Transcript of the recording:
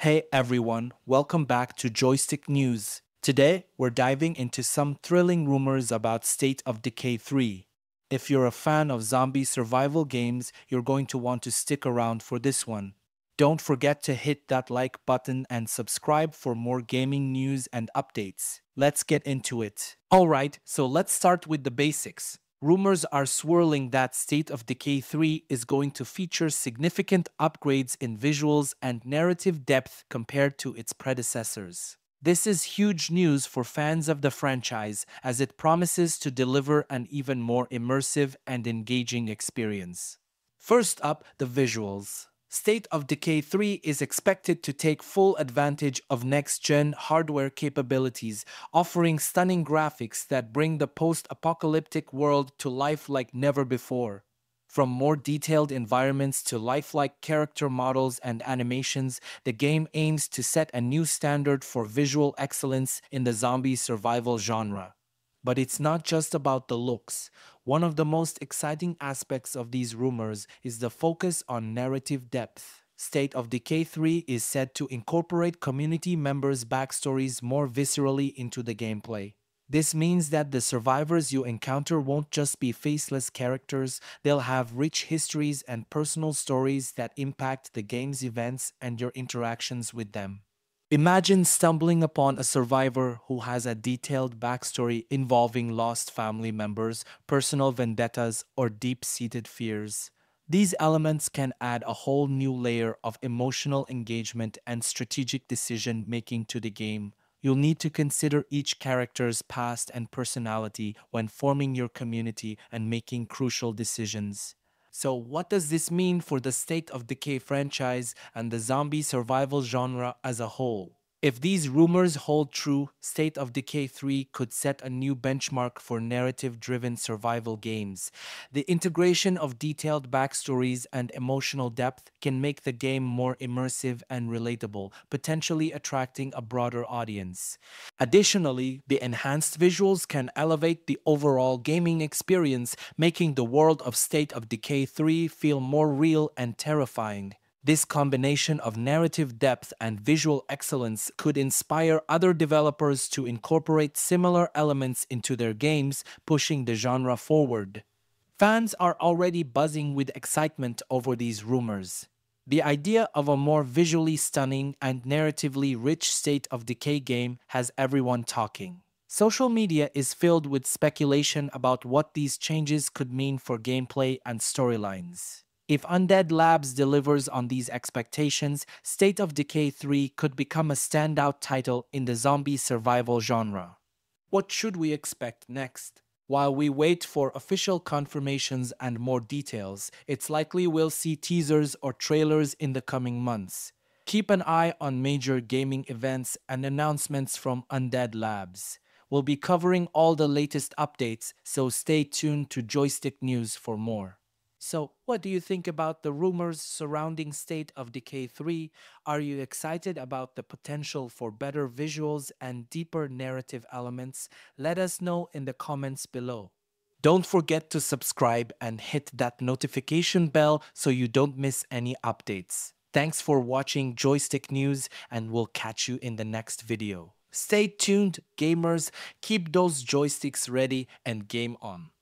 Hey everyone, welcome back to Joystick News. Today, we're diving into some thrilling rumors about State of Decay 3. If you're a fan of zombie survival games, you're going to want to stick around for this one. Don't forget to hit that like button and subscribe for more gaming news and updates. Let's get into it. Alright, so let's start with the basics. Rumors are swirling that State of Decay 3 is going to feature significant upgrades in visuals and narrative depth compared to its predecessors. This is huge news for fans of the franchise as it promises to deliver an even more immersive and engaging experience. First up, the visuals. State of Decay 3 is expected to take full advantage of next-gen hardware capabilities, offering stunning graphics that bring the post-apocalyptic world to life like never before. From more detailed environments to lifelike character models and animations, the game aims to set a new standard for visual excellence in the zombie survival genre. But it's not just about the looks. One of the most exciting aspects of these rumors is the focus on narrative depth. State of Decay 3 is said to incorporate community members' backstories more viscerally into the gameplay. This means that the survivors you encounter won't just be faceless characters, they'll have rich histories and personal stories that impact the game's events and your interactions with them. Imagine stumbling upon a survivor who has a detailed backstory involving lost family members, personal vendettas, or deep seated fears. These elements can add a whole new layer of emotional engagement and strategic decision making to the game. You'll need to consider each character's past and personality when forming your community and making crucial decisions. So, what does this mean for the State of Decay franchise and the zombie survival genre as a whole? If these rumors hold true, State of Decay 3 could set a new benchmark for narrative driven survival games. The integration of detailed backstories and emotional depth can make the game more immersive and relatable, potentially attracting a broader audience. Additionally, the enhanced visuals can elevate the overall gaming experience, making the world of State of Decay 3 feel more real and terrifying. This combination of narrative depth and visual excellence could inspire other developers to incorporate similar elements into their games, pushing the genre forward. Fans are already buzzing with excitement over these rumors. The idea of a more visually stunning and narratively rich state of decay game has everyone talking. Social media is filled with speculation about what these changes could mean for gameplay and storylines. If Undead Labs delivers on these expectations, State of Decay 3 could become a standout title in the zombie survival genre. What should we expect next? While we wait for official confirmations and more details, it's likely we'll see teasers or trailers in the coming months. Keep an eye on major gaming events and announcements from Undead Labs. We'll be covering all the latest updates, so stay tuned to Joystick News for more. So, what do you think about the rumors surrounding State of Decay 3? Are you excited about the potential for better visuals and deeper narrative elements? Let us know in the comments below. Don't forget to subscribe and hit that notification bell so you don't miss any updates. Thanks for watching Joystick News and we'll catch you in the next video. Stay tuned, gamers. Keep those joysticks ready and game on.